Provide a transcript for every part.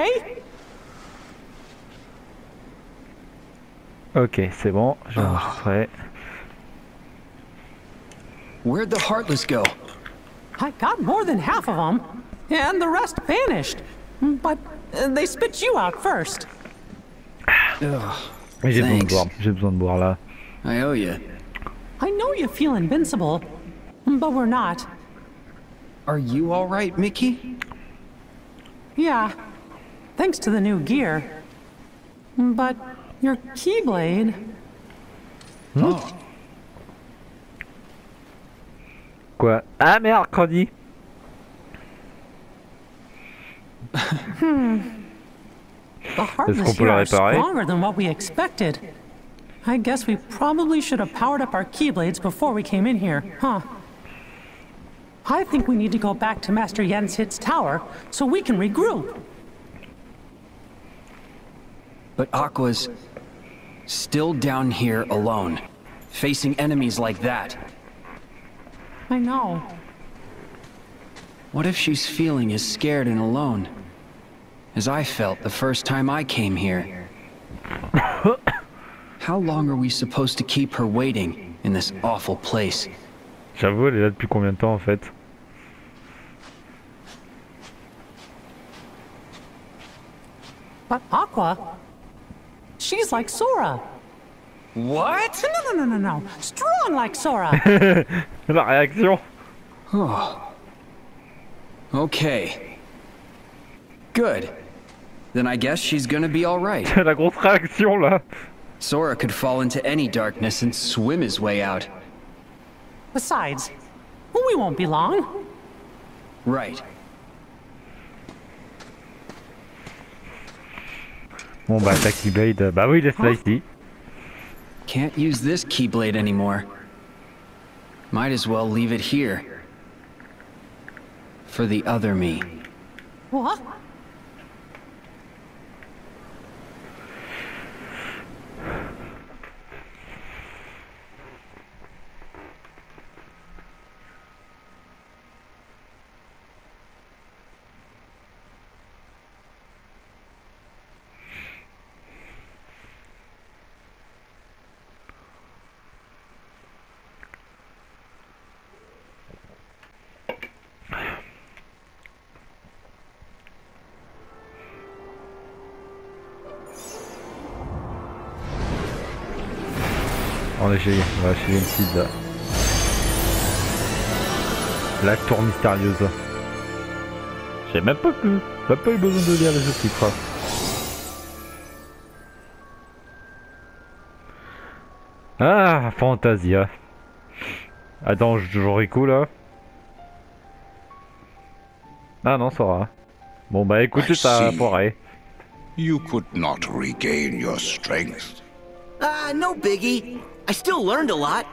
okay? Ok, c'est bon, j'ai enregistré. Where'd the Heartless go? I got more than half of them, and the rest vanished. But uh, they spit you out first. Mais j'ai besoin de Thanks. boire, j'ai besoin de boire là. I owe you. I know you feel invincible, but we're not. Are you all right, Mickey? Yeah, thanks to the new gear. But your Keyblade. Quoi Ah merde, Crony The Heartless qu'on peut here are réparer stronger than what we expected. I guess we probably should have powered up our Keyblades before we came in here, huh? I think we need to go back to Master Yen Sid's tower so we can regroup. But Aqua's still down here alone, facing enemies like that. I know. What if she's feeling as scared and alone as I felt the first time I came here? How long are we supposed to keep her waiting in this awful place? J'avoue, elle est là depuis combien de temps en fait But Aqua, she's like Sora. What? No, no, no, no, no. Strong like Sora. La réaction Okay. Good. Then I guess she's gonna be alright. La grosse réaction là Sora could fall into any darkness and swim his way out. Besides, we won't be long. Right. Bon bah ta Keyblade, euh, bah oui laisse-la ici. Can't use this Keyblade anymore. Might as well leave it here. For the other me. What? On va chez une pizza. La tour mystérieuse. J'ai même pas. J'ai pas eu besoin de lire les sous-titres. Ah, Fantasia. Attends, Jorico là. Ah non, Sora. Bon bah t'as see. foiré. You could not regain your strength. Ah, no biggie. I still learned a lot.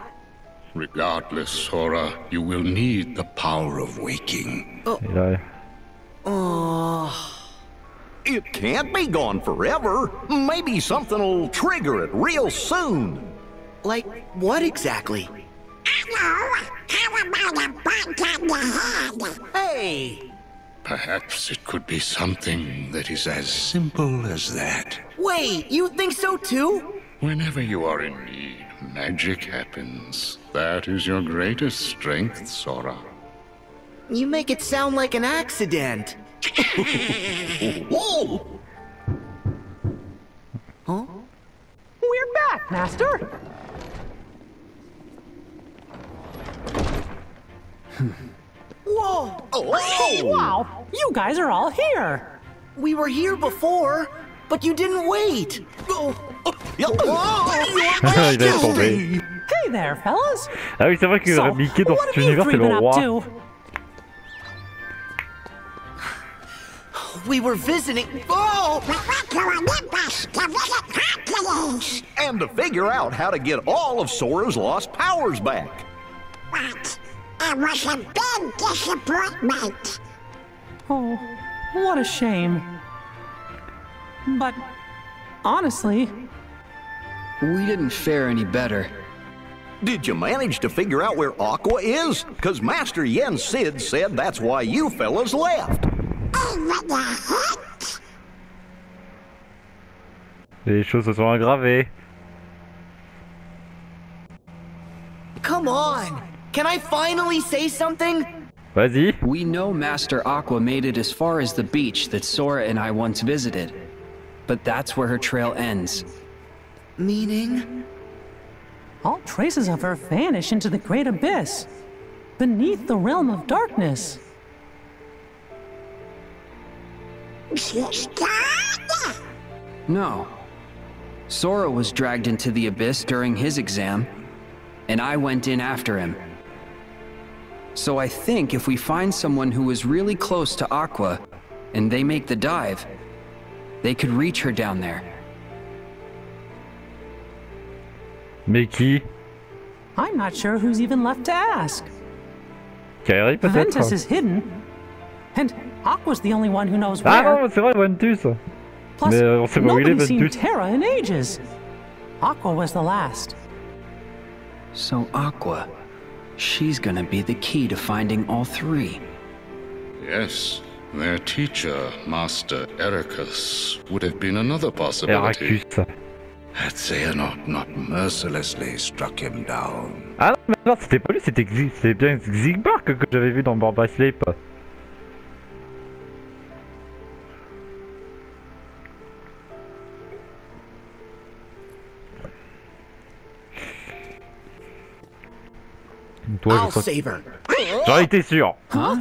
Regardless, Sora, you will need the power of waking. Et là, It can't be gone forever. Maybe something'll trigger it real soon. Like, what exactly? Hey! Perhaps it could be something that is as simple as that. Wait, you think so too? Whenever you are in need, magic happens. That is your greatest strength, Sora. You make it sound like an accident. Whoa! Huh? We're back, Master. Whoa! Oh, Wow, you guys are all here. We were here before, but you didn't wait. Oh, Yeah. il est tombé. Hey there, fellas. Ah oui, c'est vrai que So, Mickey dans what cet have you univers c'est le roi. we were visiting. Oh! And to figure out how to get all of Sora's lost powers back. But it was a big disappointment. Oh, what a shame. But honestly, We didn't fare any better. Did you manage to figure out where Aqua is? Because Master Yen Sid said that's why you fellas left. Oh, Over the heck? Les choses se sont aggravées. Come on! Can I finally say something? Vas-y. We know Master Aqua made it as far as the beach that Sora and I once visited. But that's where her trail ends. Meaning? All traces of her vanish into the great abyss, beneath the realm of darkness. No. Sora was dragged into the abyss during his exam, and I went in after him. So I think if we find someone who is really close to Aqua, and they make the dive, they could reach her down there. Mais qui I'm not sure who's even left to ask. Kairi peut-être Ventus is hidden, and Aqua's the only one who knows Ah where. non, c'est vrai, Ventus. Plus, mais, on sait pas où il est, nobody's seen Ventus. Terra in ages. Aqua was the last. So Aqua, she's gonna be the key to finding all three. Yes, their teacher, Master Eraqus, would have been another possibility. Heracus. Had Xehanort not mercilessly struck him down. Ah non, mais non, c'était pas lui, c'était Xi- c'était bien Xigbar que, que j'avais vu dans Birth by Sleep. Toi, I'll crois- save her. J'en étais sûr. Huh?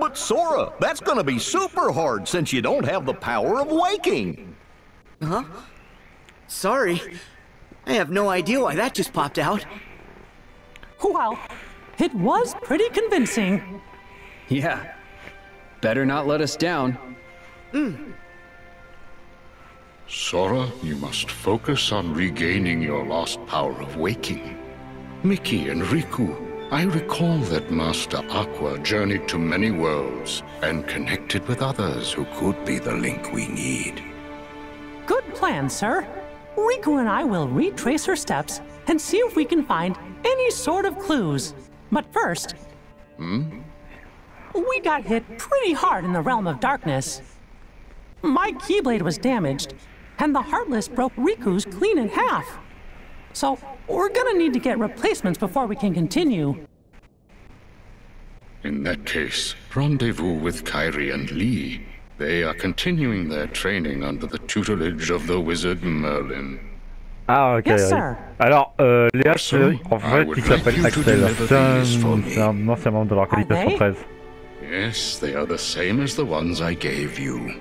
But Sora, that's gonna be super hard since you don't have the power of waking. Sorry. I have no idea why that just popped out. Well, it was pretty convincing. Yeah. Better not let us down. Hmm. Sora, you must focus on regaining your lost power of waking. Mickey and Riku, I recall that Master Aqua journeyed to many worlds and connected with others who could be the link we need. Good plan, sir. Riku and I will retrace her steps and see if we can find any sort of clues. But first, Hmm? we got hit pretty hard in the realm of darkness. My Keyblade was damaged, and the Heartless broke Riku's clean in half. So, we're gonna need to get replacements before we can continue. In that case, rendezvous with Kairi and Lea. They are continuing their training under the tutelage of the wizard Merlin. Ah, ok. Yes, oui. sir. Alors, euh, Léa, Sir, en I fait, would il like s'appelle you to Axel. deliver C'est un, these for me. c'est un ancien membre de l'Organisation they? 13. Yes, they are the same as the ones I gave you.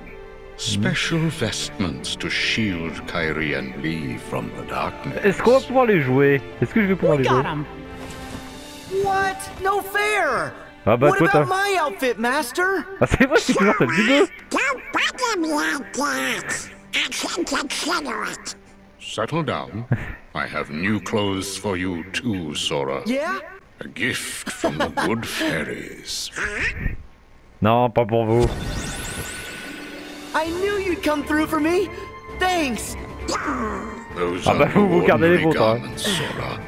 Special vestments to shield Kairi and Lea from the darkness. Est-ce qu'on va pouvoir les jouer Est-ce que je vais pouvoir We les jouer got. What? No fair! Ah bah what toi about t'as... my outfit, Master? Ah c'est vrai, c'est toujours cette vidéo Don't bother me like that. I can consider it. Settle down. I have new clothes for you too, Sora. Yeah? A gift from the good fairies. Non, pas pour vous. I knew you'd come through for me. Thanks. Those Ah bah, are vous, vous gardez les ordinary vôtres, hein. garments, Sora.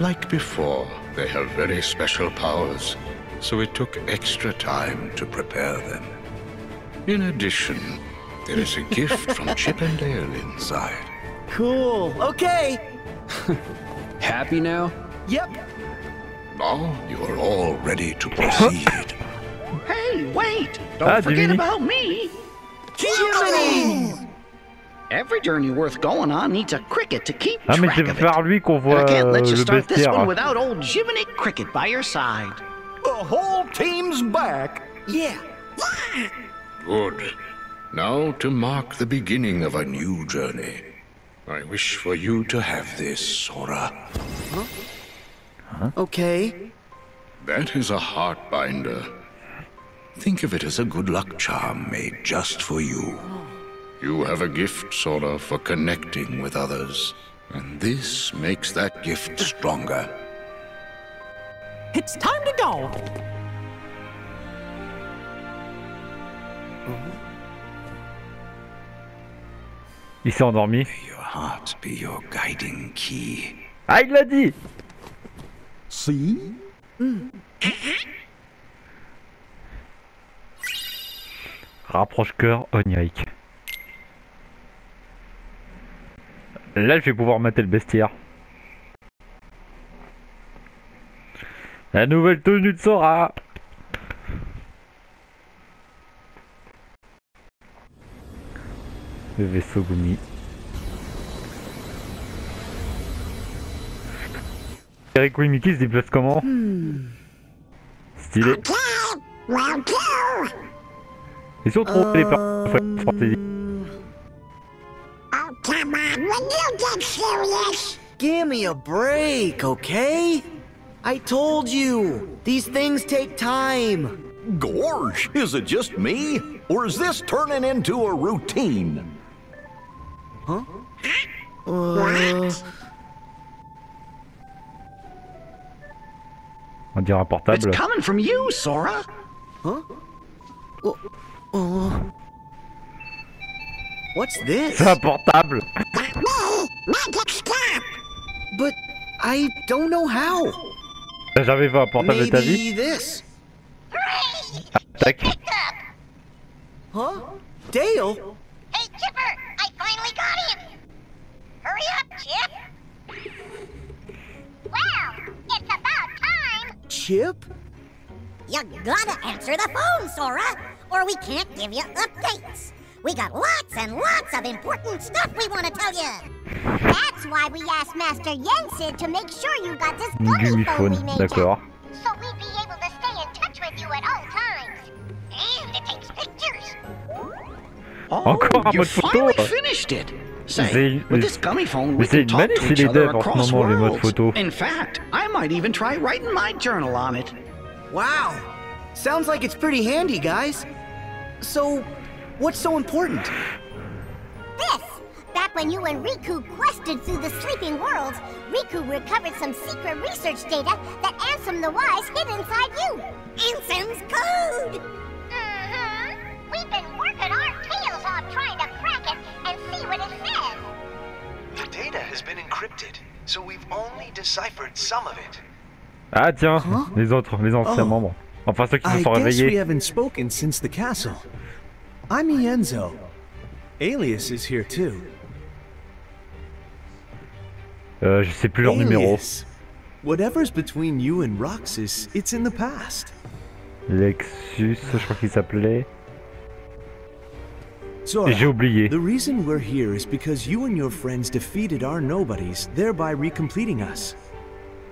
Like before, they have very special powers, so it took extra time to prepare them. In addition, there is a gift from Chip and Dale inside. Cool. Okay. Happy now? Yep. Now you are all ready to Proceed. Hey, wait! Don't Ah, forget Jiminy. about me! Jiminy! Every journey worth going on needs a cricket to keep Ah mais track c'est of it. lui qu'on And voit I can't euh, let you start this one without old Jiminy Cricket by your side. The whole team's back. Yeah. Good. Now to mark the beginning of a new journey. I wish for you to have this, Sora. Huh? Okay. That is a heart binder. Think of it as a good luck charm made just for you. You have a gift, Sora, for connecting with others. And this makes that gift stronger. It's time to go. Il s'est endormi. Your heart be your guiding key. Ah, il l'a dit See? Rapproche-cœur onirique. Là, je vais pouvoir mater le bestiaire. La nouvelle tenue de Sora Le vaisseau Gumi. Riku et Mickey se déplacent comment Stylé. Okay, will do. Ils sont trop les personnages. Oh, come on, will you get serious? Give me a break, okay? I told you, these things take time. Gawrsh, is it just me? Or is this turning into a routine? Uh, On dirait un It's coming from you, Sora. Huh? Oh. What's this? C'est un portable Magic stop. But I don't know how. T'as jamais vu un portable de ta vie Maybe this. Tac. Huh? Dale? Hey, Chipper, I finally got him. Hurry up, Chip. Well, it's about time. Chip? You gotta answer the phone, Sora, or we can't give you updates. We got lots and lots of important stuff we want to tell you. That's why we asked Master Yen Sid to make sure you got this Gummiphone we made d'accord. so we'd be able to stay in touch with you at all times. And it takes pictures. Oh, Encore un you mode photo. finished it. Say, with this Gummiphone, we can talk to each other devs en ce across moment, worlds. photo. In fact, I might even try writing my journal on it. Wow. Sounds like it's pretty handy, guys. So, what's so important? This! Back when you and Riku quested through the sleeping worlds, Riku recovered some secret research data that Ansem the Wise hid inside you. Ansem's code! Mm-hmm. We've been working our tails off trying to crack it and see what it says. The data has been encrypted, so we've only deciphered some of it. Ah tiens, les autres, les anciens Oh. membres. Enfin ceux qui se I sont guess we haven't spoken since the castle. I'm Ienzo. Aeleus is here too. Euh, je sais plus leur numéro. Whatever's between you and Roxas, it's in the past. Lexus, je crois qu'il s'appelait. Sora, J'ai oublié. the reason we're here is because you and your friends defeated our nobodies, thereby recompleting us.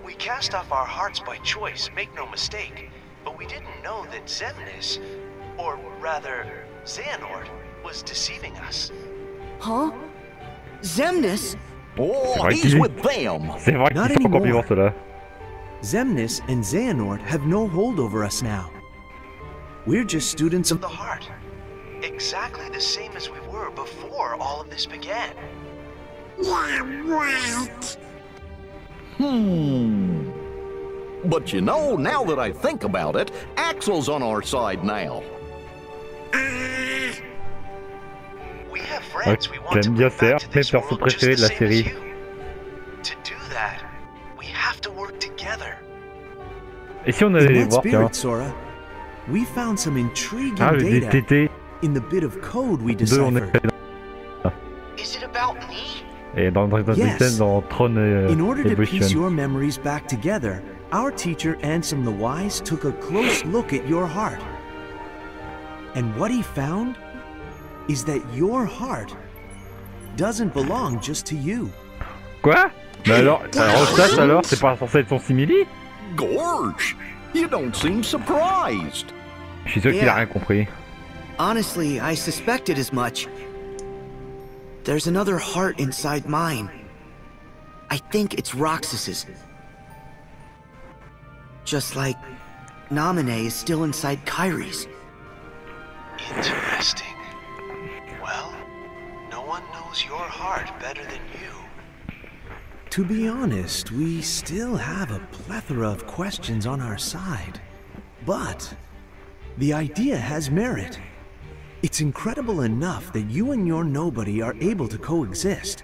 We cast off our hearts by choice, make no mistake, but we didn't know that Xemnas, or rather, Xehanort, was deceiving us. Huh? Xemnas? Oh, he's with them. C'est vrai Not qu'ils sont encore anymore. ceux-là. Xemnas and Xehanort have no hold over us now. We're just students of The heart. Exactly the same as we were before all of this began. Yeah, right. Hmm. But you know, now that I think about it, Axel's on our side now. To J'aime bien to mes persos préférés de la série. you. To do that, we have to work together. Et si on allait les voir, tiens we found some intriguing Ah, le data DTT, in the bit of code we deciphered. est Is it about me? Et dans, dans, dans, Yes. dans Tron euh, In order to piece your memories back together, our teacher Ansem the Wise took a close look at your heart. And what he found? Is that your heart doesn't belong just to you. Quoi Mais alors, alors ça, alors, c'est pas censé être son simili Gawrsh, you don't seem surprised. Je suis sûr qu'il a Yeah. rien compris. Honestly, I suspected as much. There's another heart inside mine. I think it's Roxas's. Just like Namine is still inside Kairi's. Interesting. Well, no one knows your heart better than you. To be honest, we still have a plethora of questions on our side. But the idea has merit. It's incredible enough that you and your nobody are able to coexist.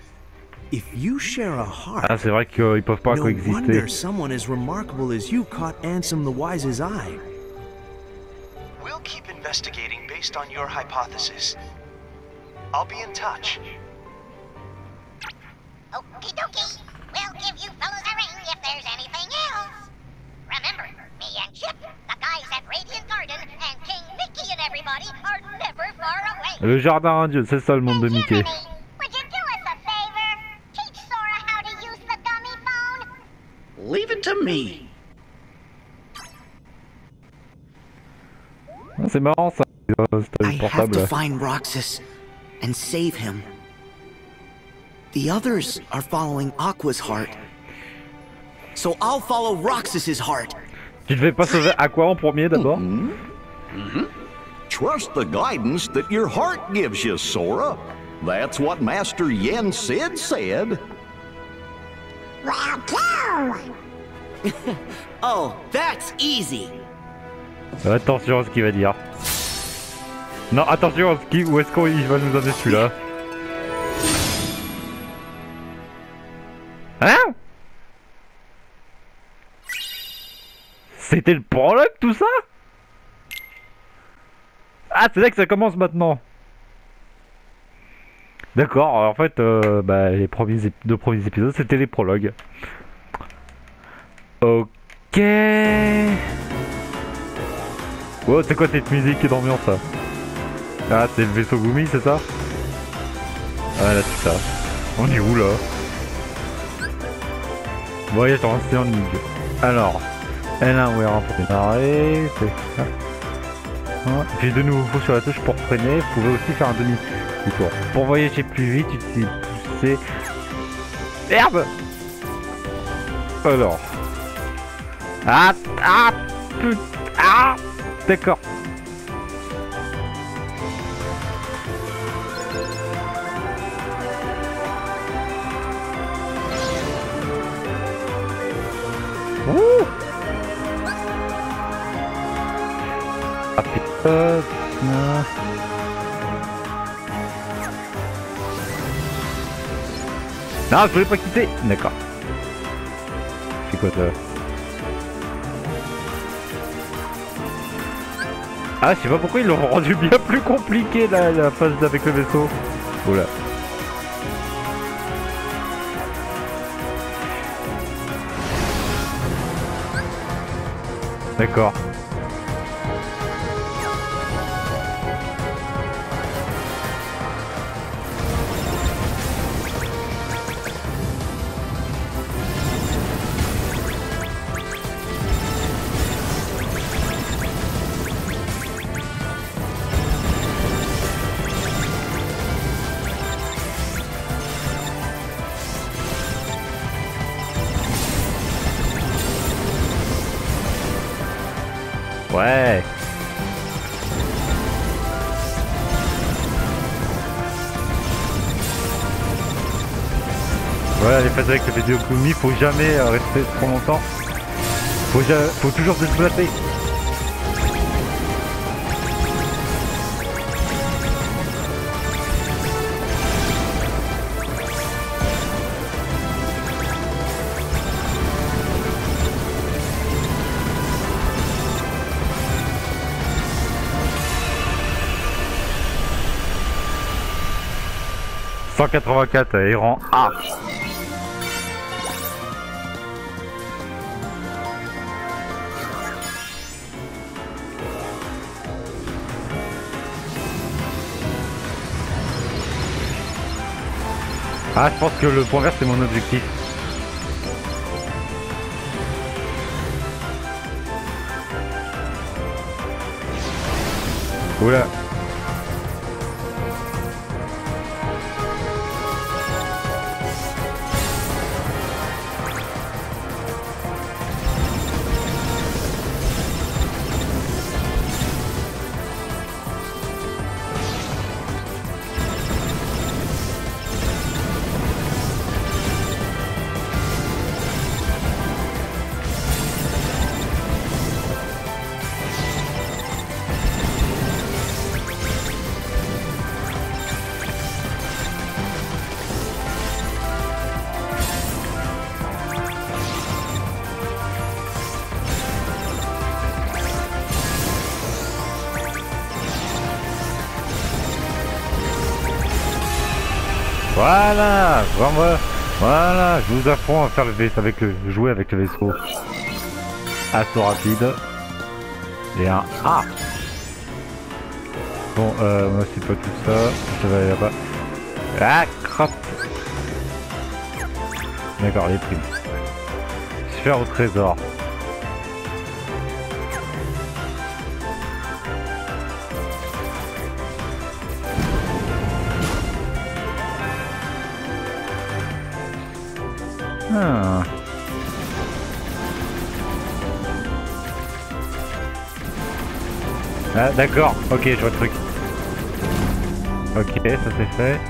If you share a heart, Ah, c'est vrai qu'ils peuvent pas no coexister. wonder someone as remarkable as you caught Ansem the Wise's eye. We'll keep investigating based on your hypothesis. I'll be in touch. Okie dokie. We'll give you fellas a ring if there's anything else. Remember, me and Chip, the guys at Radiant Garden, and King Mickey and everybody are never far away. Le jardin radieux, c'est ça le monde de Mickey. Would you do us a favor? Teach Sora how to use the dummy phone? Leave it to me. Ah, C'est marrant ça, euh, c'est I un have to find Roxas and save him. The others are following Aqua's heart. So I'll follow Roxas's heart. Tu devais pas sauver Aqua en premier d'abord mm-hmm. Mm-hmm. Trust the guidance that your heart gives you, Sora. That's what Master Yen Sid said. Well, too. Oh, that's easy. Attention à ce qu'il va dire. Non, attention à ce qu'il... Où est-ce qu'il va nous amener celui-là Hein C'était le prologue tout ça Ah, c'est là que ça commence maintenant D'accord, en fait, euh, bah, les premiers deux premiers épisodes, c'était les prologues. Ok... Oh, c'est quoi cette musique d'ambiance ça Ah, c'est le vaisseau Gumi, c'est ça Ah, là, c'est ça. On est où là Voyage dans l'océan de Nug. Alors, L1 WR1 pour démarrer, c'est ça. Hein, Puis de nouveau sur la touche pour freiner, vous pouvez aussi faire un demi-tour. Pour voyager plus vite, utilisez pousser. Merde Alors. Ah Ah Ah D'accord. Non. Je voulais pas quitter D'accord. C'est quoi ça Ah, je sais pas pourquoi ils l'ont rendu bien plus compliqué la, la phase avec le vaisseau. Oula. D'accord. Voilà les phases avec le vidéo Kumi, faut jamais euh, rester trop longtemps. Faut, faut toujours se déplacer. « 184 et rang A. Ah, je pense que le point vert c'est mon objectif. Oula. Voilà, vraiment. Voilà, je vous apprends à faire le vaisseau avec le jouer avec le vaisseau. Assaut rapide. Et un A. Bon, euh, moi c'est pas tout ça. Je vais aller là-bas. Ah, crap D'accord, les primes. Sphère au trésor. Ah. D'accord, ok je vois le truc. Ok, ça c'est fait.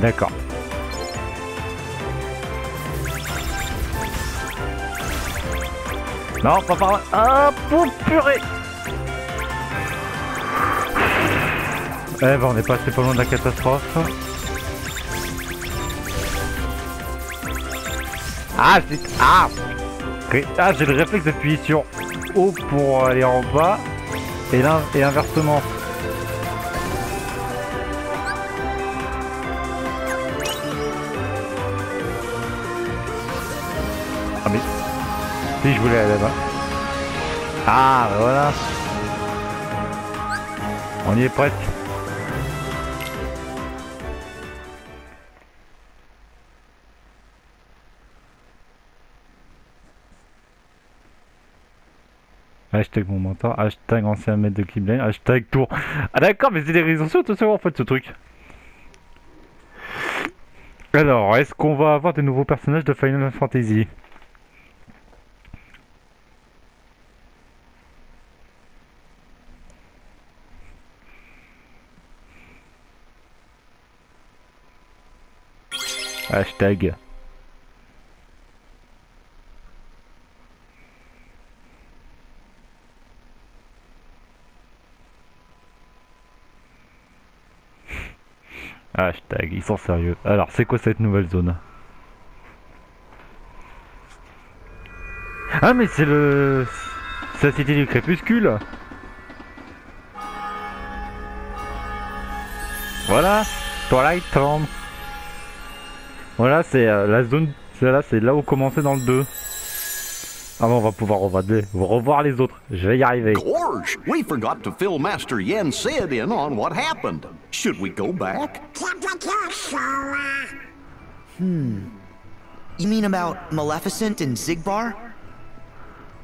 D'accord. Non, pas par là. Ah, pour purée Eh ben, on est passé pas loin de la catastrophe. Ah, c'est... Ah. Ah, j'ai le réflexe d'appuyer sur haut pour aller en bas et, l'in- Si je voulais aller là-bas. Ah bah voilà. On y est presque. Hashtag mon mentor, hashtag ancien maître de Keyblade, hashtag tour. Ah d'accord, mais c'est des réseaux sociaux tout ça en fait ce truc. Alors, est-ce qu'on va avoir de nouveaux personnages de Final Fantasy? Hashtag. Hashtag, ils sont sérieux. Alors, c'est quoi cette nouvelle zone? Ah, mais c'est le... C'est la cité du crépuscule Voilà Twilight Town Voilà, c'est euh, la zone... c'est Là, c'est là où commencer dans le 2. Ah bon, on va pouvoir revoir, revoir les autres. Je vais y arriver. Gorge, we forgot to fill Master Yen Sid in on what happened. Should we go back? Hmm. You mean about Maleficent and Zigbar?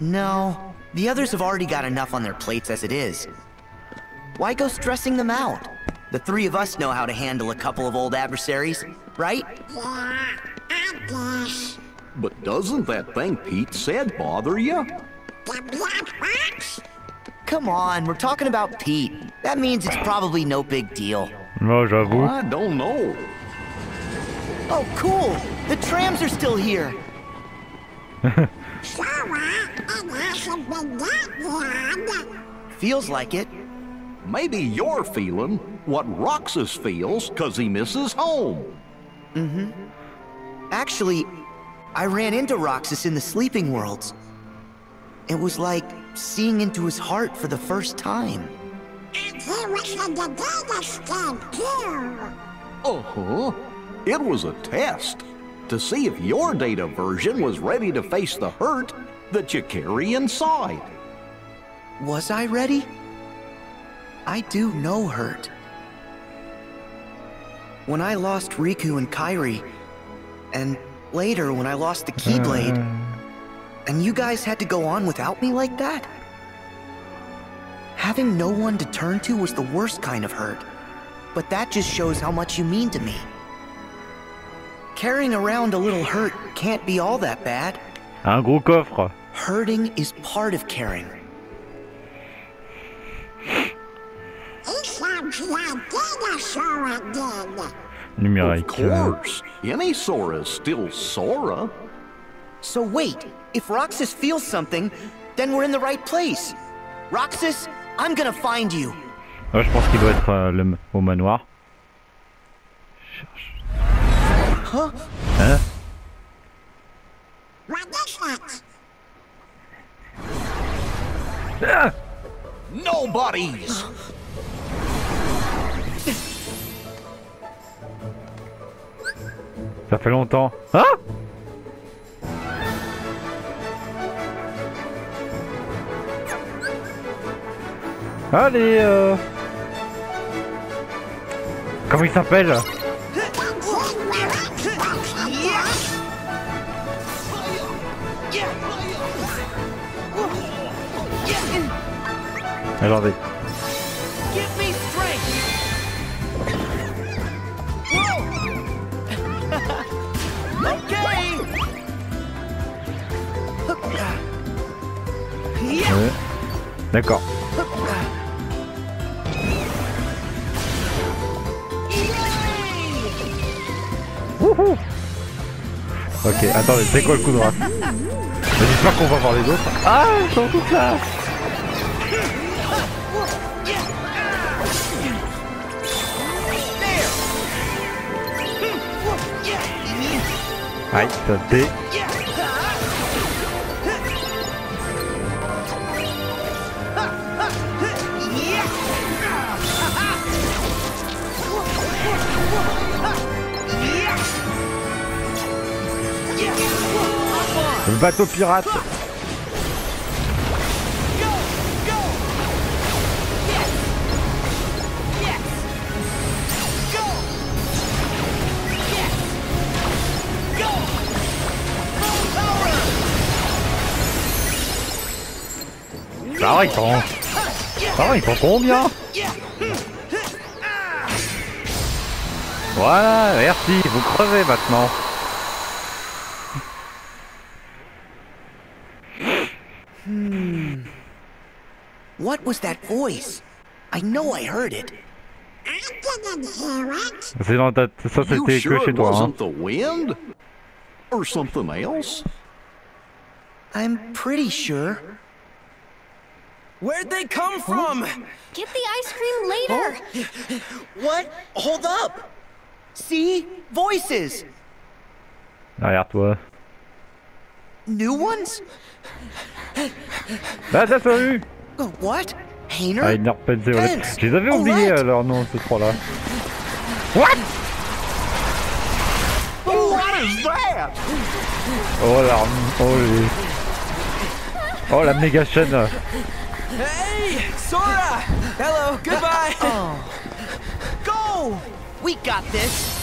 No. The others have already got enough on their plates as it is. Why go stressing them out? The three of us know how to handle a couple of old adversaries, right? Yeah, I guess. But doesn't that thing Pete said bother you? Come on, we're talking about Pete. That means it's probably no big deal. Moi, j'avoue. I don't know. Oh, cool! The trams are still here! Feels like it. Maybe you're feeling what Roxas feels because he misses home. Mm-hmm. Actually, I ran into Roxas in the Sleeping Worlds. It was like seeing into his heart for the first time. And he was in the data scan too. Uh-huh. It was a test to see if your data version was ready to face the hurt that you carry inside. Was I ready? I do know hurt. When I lost Riku and Kairi, and later when I lost the Keyblade, and you guys had to go on without me like that? Having no one to turn to was the worst kind of hurt. But that just shows how much you mean to me. Carrying around a little hurt can't be all that bad. Un gros coffre. Hurting is part of caring. Of course. Any Sora is still Sora. So wait, if Roxas feels something, then we're in the right place. Roxas, I'm gonna find you. Ouais, je pense qu'il doit être euh, le, au manoir. Cherche. Huh? Hein Ah Nobody's. Ça fait longtemps. Ah Allez euh... Comment il s'appelle Attendez. Ouais. D'accord. Ok, attendez, c'est quoi le coup droit J'espère qu'on va voir les autres. Ah, ils sont tous là Aïe, ça. Le bateau pirate. Ça va, ils sont... Ça va, ils sont combien Voilà, merci, vous crevez maintenant. Hmm. What was that voice? I know I heard it. C'est dans ta... Ça You c'était sure que chez it toi. Hein. wasn't the wind? Or something else? I'm pretty sure. Where'd they come from? Get the ice cream later. What? Hold up! See? Voices! Derrière toi. New ones? Bah ça salut Uh, What? Hainer? Ah, vrai. Pence, Je les avais oubliés Olette. euh, leur nom, ces trois-là. What? What is that? Oh la... Oh les... Oh la méga chaîne Hey, Sora! Hello, goodbye! Oh. Go! We got this!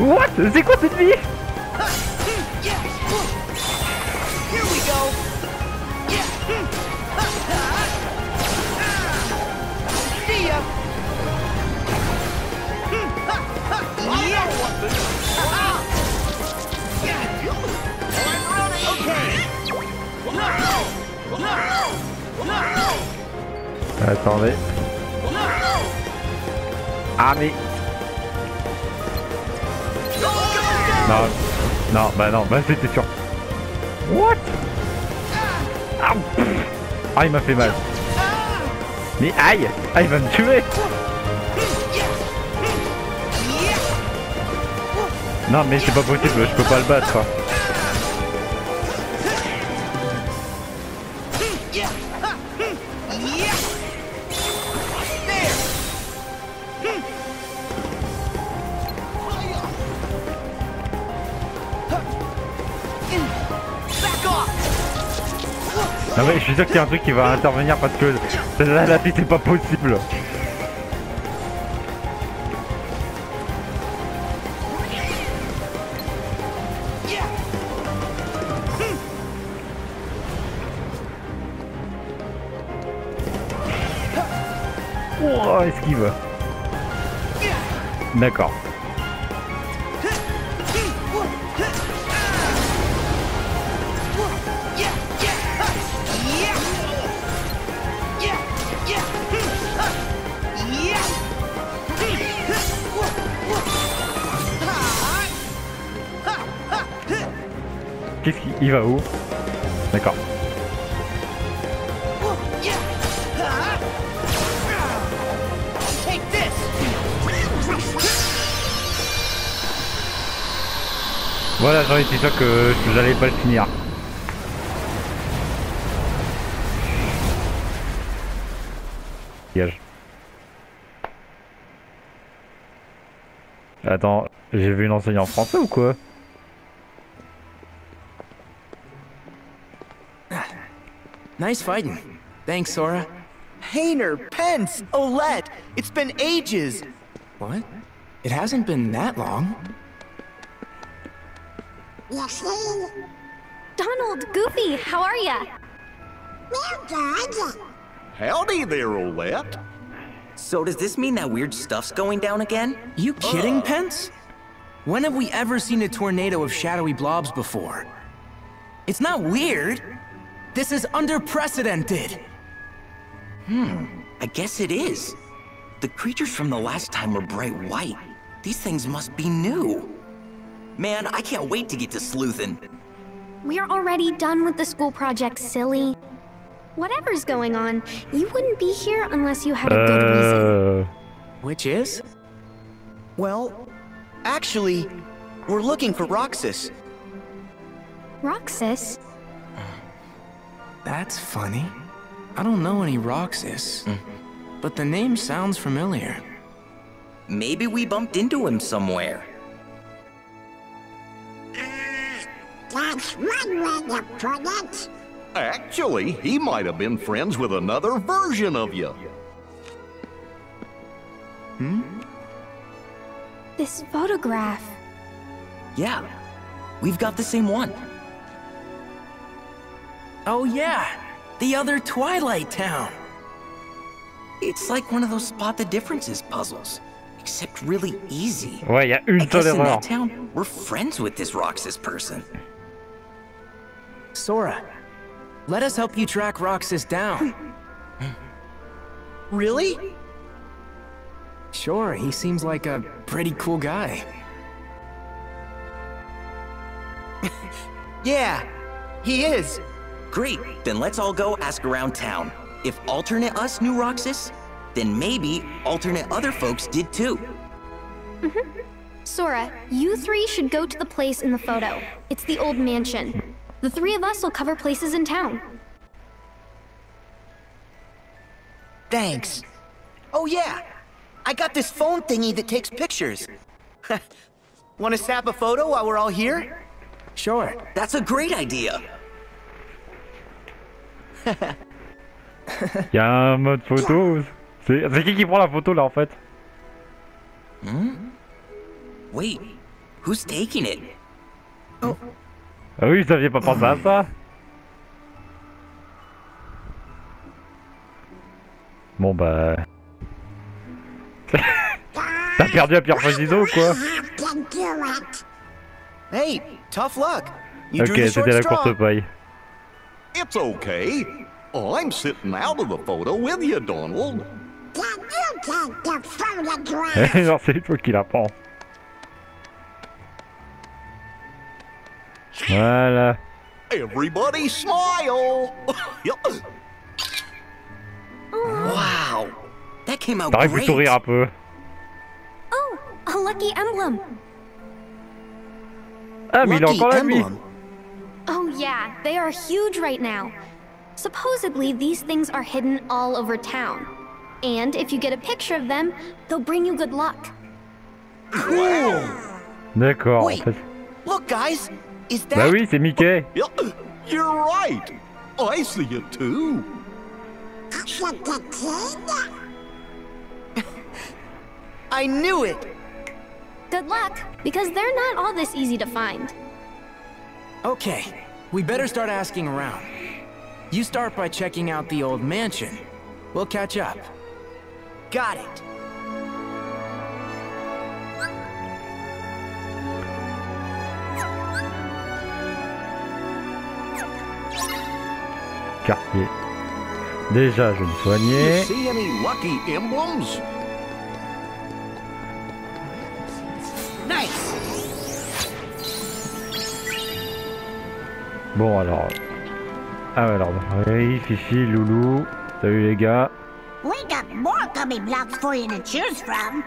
What? C'est quoi cette vie! Attendez. Ah. Non, non, bah non, bah c'était sûr. What? Ah, ah, il m'a fait mal. Mais aïe Ah, il va me tuer Non mais c'est pas possible, je peux pas le battre. Ah ouais, je suis sûr qu'il y a un truc qui va intervenir parce que là, la vie, c'est pas possible. Oh, esquive. D'accord. Il va où? D'accord. Voilà, j'en étais sûr que j'allais pas le finir. Attends, j'ai vu une enseigne en français ou quoi? Nice fighting. Thanks, Sora. Hayner, Pence, Olette, it's been ages. What? It hasn't been that long. Yes, Donald, Goofy, how are ya? We're good. Howdy there, Olette. So does this mean that weird stuff's going down again? You kidding, uh. Pence? When have we ever seen a tornado of shadowy blobs before? It's not weird. This is unprecedented. Hmm, I guess it is. The creatures from the last time were bright white. These things must be new. Man, I can't wait to get to sleuthin'. We're already done with the school project, silly. Whatever's going on, you wouldn't be here unless you had a good reason. Euh... Which is? Well, actually, we're looking for Roxas. Roxas? That's funny. I don't know any Roxas, but the name sounds familiar. Maybe we bumped into him somewhere. That's one way to put it. Actually, he might have been friends with another version of you. Hmm? This photograph. Yeah, we've got the same one. Oh yeah, the other Twilight Town. It's like one of those spot the differences puzzles, except really easy. Ouais, y a I une seule guess in that town, we're friends with this Roxas person. Sora, let us help you track Roxas down. Really? Sure, he seems like a pretty cool guy. Yeah, he is. Great, then let's all go ask around town. If alternate us knew Roxas, then maybe alternate other folks did too. Mm-hmm. Sora, you three should go to the place in the photo. It's the old mansion. The three of us will cover places in town. Thanks. Oh yeah, I got this phone thingy that takes pictures. Want to snap a photo while we're all here? Sure. That's a great idea. Y a un mode photo. C'est qui qui prend la photo là en fait Hmm? Wait, who's taking it? Ah oui, vous aviez pas pensé à ça Bon bah... T'as perdu à pierre ciseaux ou quoi. Hey, tough luck. You Ok, c'était la courte paille. It's okay. I'm sitting out of the photo with you, Donald. Can you take the photograph? non, c'est toi qui la prends. Voilà. Everybody smile. Wow, that came out T'aurais pu great. sourire un peu. Oh, a lucky emblem. Ah, mais il est Lucky encore là, lui emblem. Oh yeah, they are huge right now. Supposedly, these things are hidden all over town. And if you get a picture of them, they'll bring you good luck. Cool. D'accord, Wait. Look, guys, is that? Bah oui, c'est Mickey. You're right. Oh, I see it too. Should the kid? I knew it. Good luck, because they're not all this easy to find. Okay, we better start asking around. You start by checking out the old mansion. We'll catch up. Got it. Quartier. Déjà, je me soigner. You see any lucky emblems? Bon alors. Ah ouais, alors, oui, Fifi, Loulou. Salut les gars. We got more gummy blocks for you to choose from.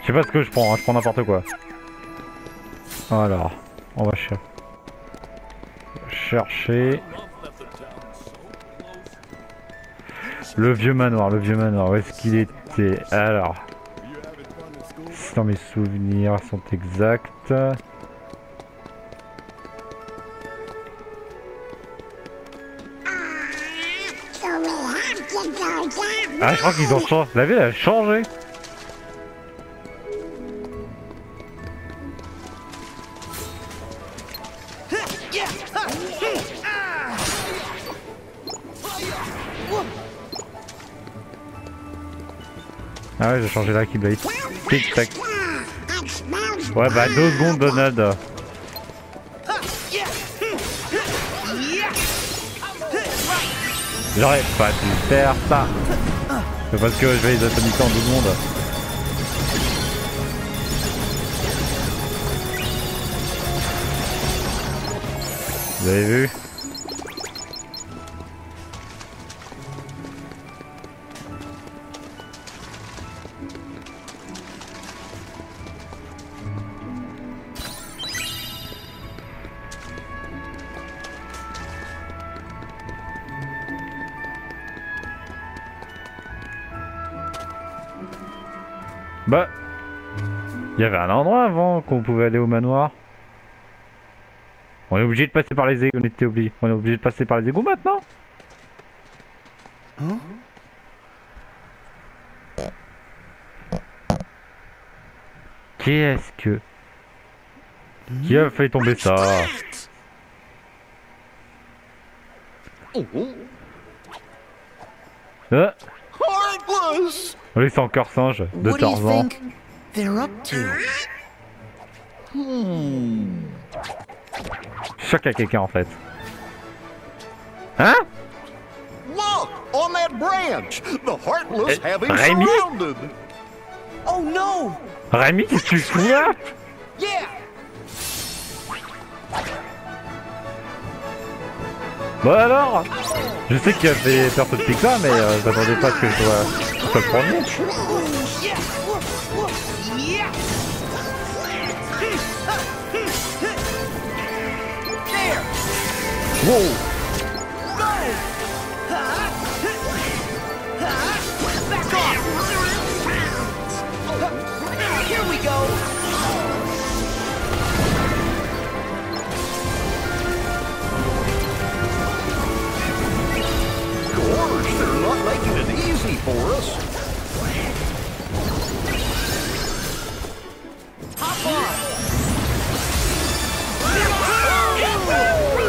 Je sais pas ce que je prends, hein, je prends n'importe quoi. Alors, on va cher- chercher. Le vieux manoir, le vieux manoir, où est-ce qu'il était? Alors, si dans mes souvenirs sont exacts. Down. Ah, je crois qu'ils ont changé. La ville a changé. Ah ouais, j'ai changé la Keyblade. Tic tac. Ouais, bah deux secondes, Donald. J'aurais pas dû faire ça. C'est parce que je vais les atomiser en deux secondes. Vous avez vu? Il y avait un endroit avant qu'on pouvait aller au manoir. On est obligé de passer par les égouts. On était obligé. On est obligé de passer par les égouts maintenant. Hein? Qui est-ce que qui a fait tomber ça? Ah! Oui, c'est encore singe de Tarzan. They're up to? Hmm. Choc à quelqu'un en fait. Hein? Look! On that branch! The Heartless Eh, have him Rémi? surrounded! Oh no! Rémi, qu'est-ce que tu fous là Yeah! Bon alors Je sais qu'il y avait peur de pique là, mais euh, je m'attendais pas que je sois le premier. Wow Here we go! Gosh, they're not making it easy for us.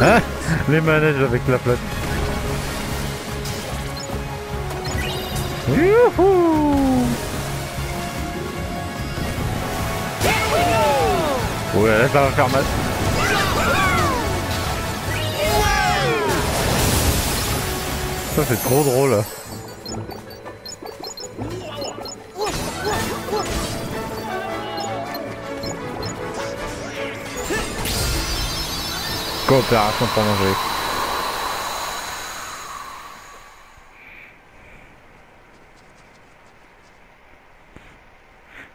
Hein Les manèges avec la flotte. Youhou Ouais, là ça va faire mal. Ça c'est trop drôle. Coopération pour manger.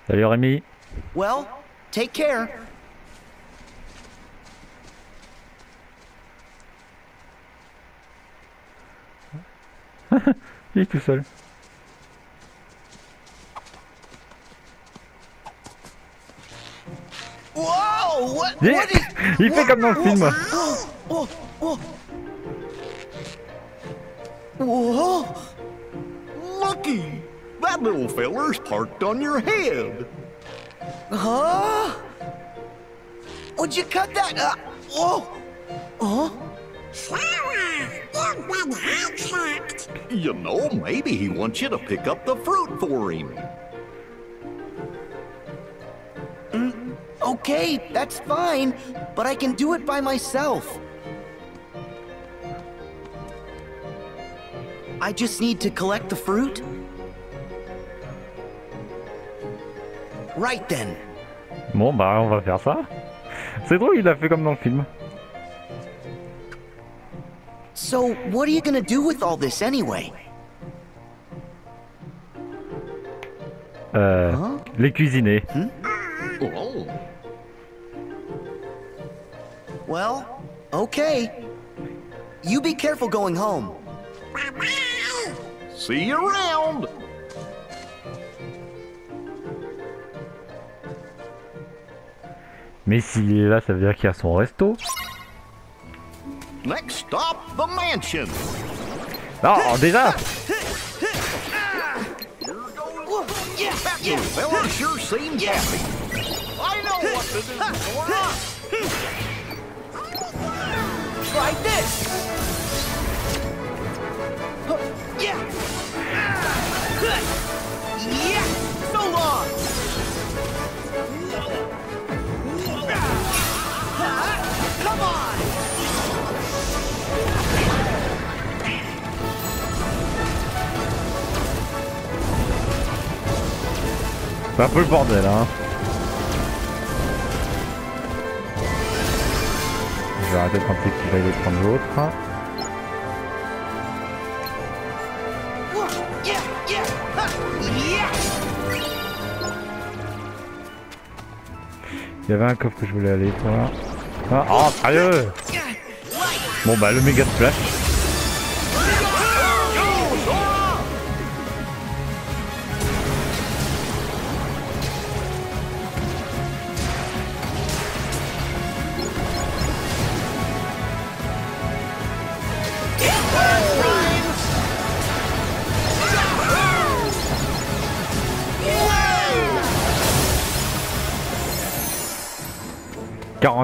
Salut Rémi. Well, take care. Il est tout seul. Whoa! What? What is... il fait comme dans le film. Whoa! Whoa! Whoa! Looky! little feller's parked on your head. Huh? Would you cut that? Uh, whoa! Huh? you've been hijacked. You know, maybe he wants you to pick up the fruit for him. Mm, okay, that's fine, but I can do it by myself. I just need to collect the fruit? Right then. Bon bah on va faire ça. C'est drôle, il a fait comme dans le film. So, what are you gonna do with all this anyway? Euh, les cuisiner. Oh. Well, okay. You be careful going home. See you around. Mais s'il est là, ça veut dire qu'il y a son resto. Next stop, the mansion. Non, déjà little C'est un peu le bordel, hein. Je vais arrêter de penser qu'il va aller prendre l'autre. Il y avait un coffre que je voulais aller, toi. Ah, oh, sérieux Bon bah le méga splash. «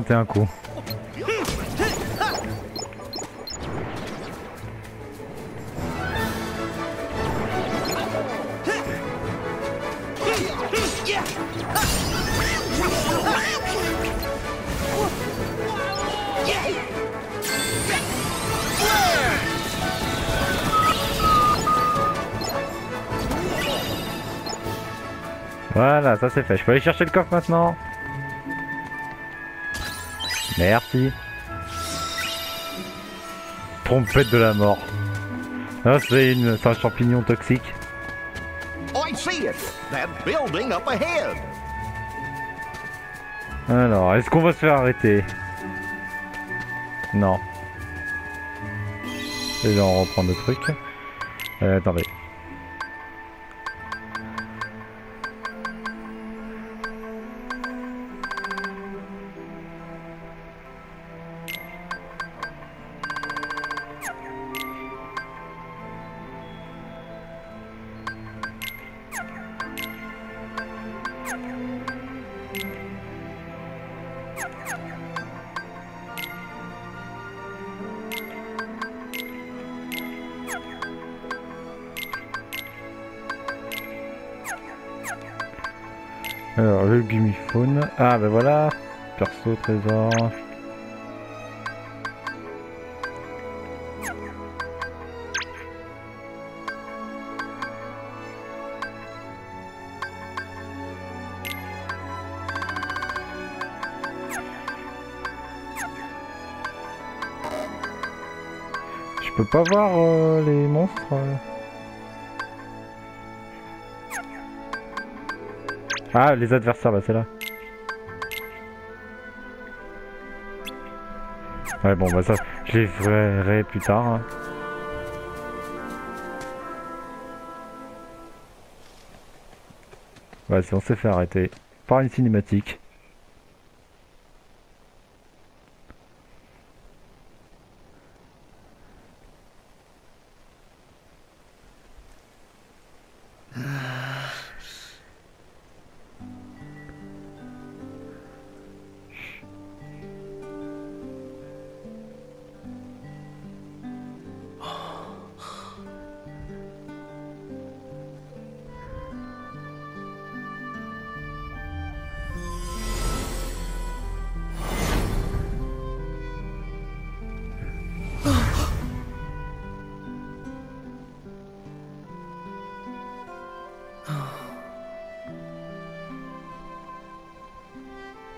41 coups. Voilà, ça c'est fait. Je peux aller chercher le coffre maintenant Merci. Trompette de la mort. Ah, c'est une... un champignon toxique. I see it. That building up ahead. Alors, est-ce qu'on va se faire arrêter? Non. Et là, on reprend le truc. Euh, attendez. Ah, ben voilà. Perso, trésor. Je peux pas voir euh, les monstres. euh. Ah, les adversaires, bah c'est là. Ouais, bon, bah ça, je les verrai plus tard. hein. Ouais, si on s'est fait arrêter par une cinématique.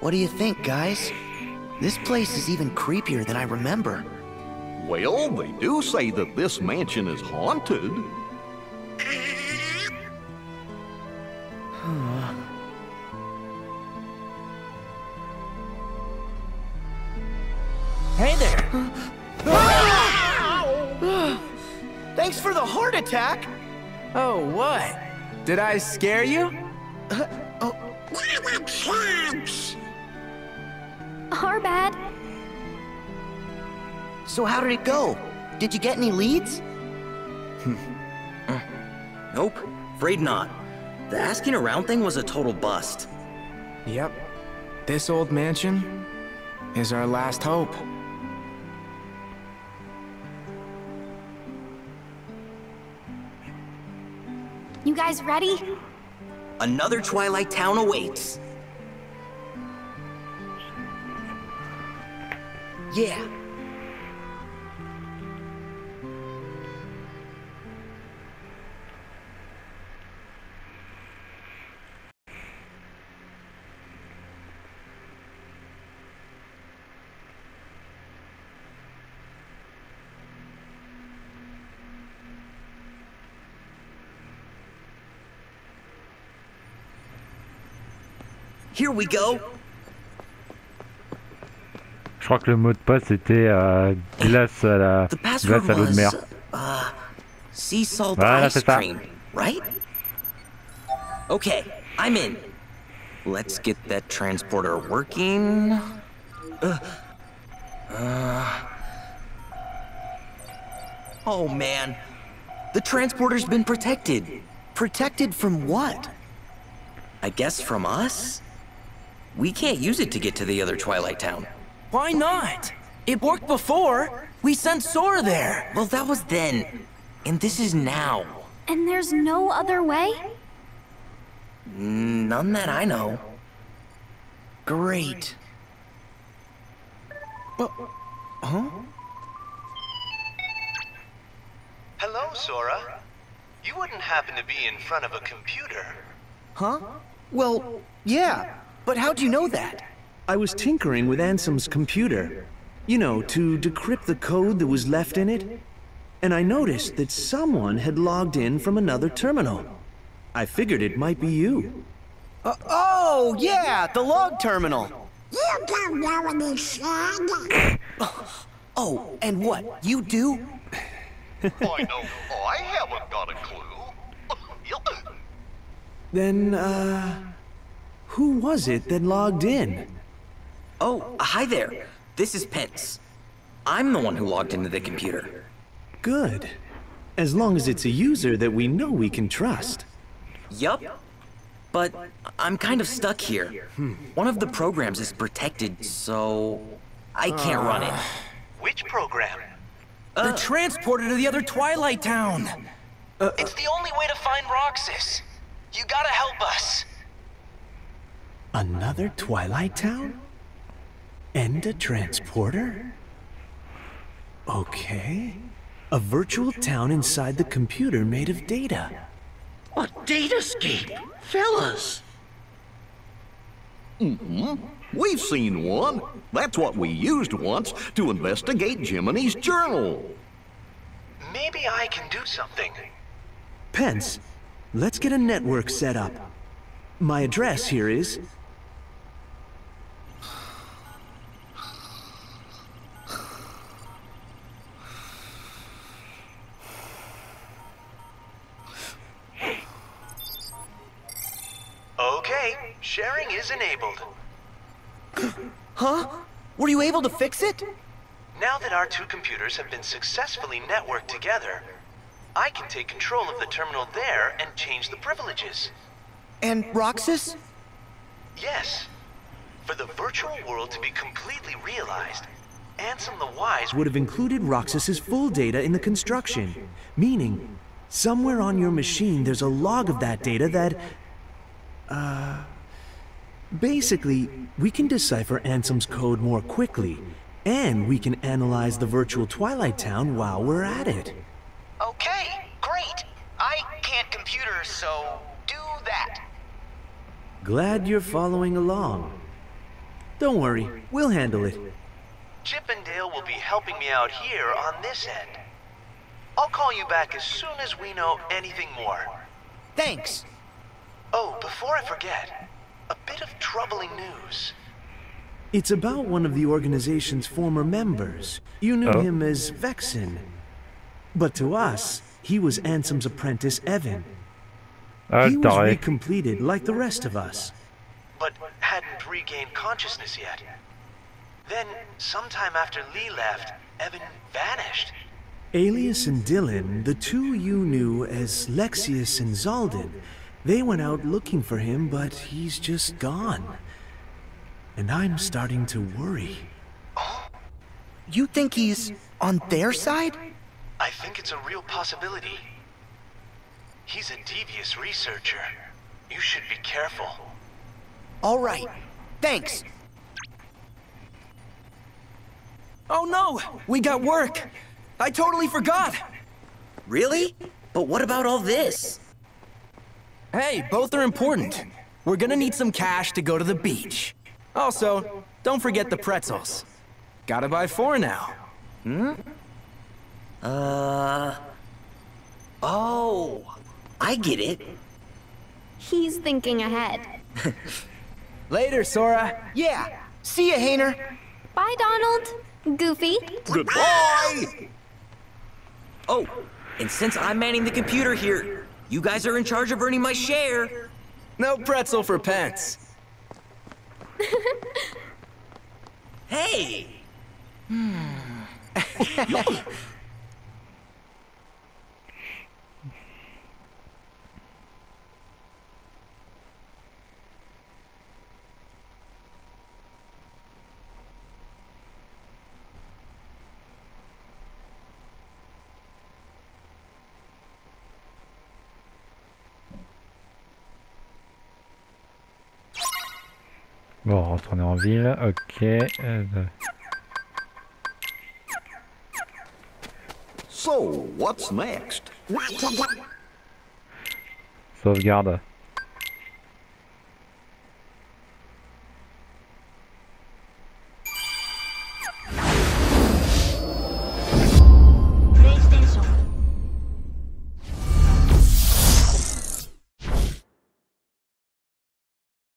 What do you think, guys? This place is even creepier than I remember. Well, they do say that this mansion is haunted. Hey there! Ah! Thanks for the heart attack! Oh, what? Did I scare you? How did it go? Did you get any leads? Nope, afraid not. The asking around thing was a total bust. Yep. This old mansion is our last hope. You guys ready? Another Twilight Town awaits. Yeah. Here we go. Je crois que le mot de passe était euh, glace à la glace à l'eau de mer. uh, sea salt Voilà, ice c'est ça. cream, right? Okay, I'm in. Let's get that transporter working. Uh, uh, oh man, the transporter's been protected. Protected from what? I guess from us? We can't use it to get to the other Twilight Town. Why not? It worked before. We sent Sora there. Well, that was then. And this is now. And there's no other way? None that I know. Great. But, huh? Hello, Sora. You wouldn't happen to be in front of a computer. Huh? Well, yeah. But how'd you know that? I was tinkering with Ansem's computer. You know, to decrypt the code that was left in it. And I noticed that someone had logged in from another terminal. I figured it might be you. Uh, oh, yeah, the log terminal. You don't know any shit. Oh, and what? You do? I know I haven't got a clue. Then, uh. Who was it that logged in? Oh, hi there. This is Pence. I'm the one who logged into the computer. Good. As long as it's a user that we know we can trust. Yup. But I'm kind of stuck here. Hmm. One of the programs is protected, so I can't run it. Ah. Which program? Uh, the transporter to the other Twilight Town. it's the only way to find Roxas. You gotta help us. Another Twilight Town? And a transporter? Okay. A virtual town inside the computer made of data. A datascape, fellas. hmm We've seen one. That's what we used once to investigate Jiminy's journal. Maybe I can do something. Pence, let's get a network set up. My address here is. Sharing is enabled. Huh? Were you able to fix it? Now that our two computers have been successfully networked together, I can take control of the terminal there and change the privileges. And Roxas? Yes. For the virtual world to be completely realized, Ansem the Wise would have included Roxas's full data in the construction, meaning somewhere on your machine there's a log of that data that. Uh. Basically, we can decipher Ansem's code more quickly, and we can analyze the virtual Twilight Town while we're at it. Okay, great. I can't computer, so do that. Glad you're following along. Don't worry, we'll handle it. Chip and Dale will be helping me out here on this end. I'll call you back as soon as we know anything more. Thanks. Oh, before I forget, a bit of troubling news. It's about one of the organization's former members. You knew Oh. him as Vexen. But to us, he was Ansem's apprentice, Even. Ah, he was taré. recompleted like the rest of us. but hadn't regained consciousness yet. Then, sometime after Lea left, Even vanished. Aeleus and Dilan, the two you knew as Lexaeus and Xaldin, they went out looking for him, but he's just gone. And I'm starting to worry. You think he's on their side? I think it's a real possibility. He's a devious researcher. You should be careful. All right. Thanks. Oh no! We got work! I totally forgot! Really? But what about all this? Hey, both are important. We're gonna need some cash to go to the beach. Also, don't forget the pretzels. Gotta buy four now. Hmm? Uh. Oh, I get it. He's thinking ahead. Later, Sora. Yeah. See ya, Hayner. Bye, Donald. Goofy. Goodbye! Oh, and since I'm manning the computer here, you guys are in charge of earning my share. No pretzel for pence. Hey! Hmm. Bon, retourner en ville. Ok. euh, So, what's next? sauvegarde.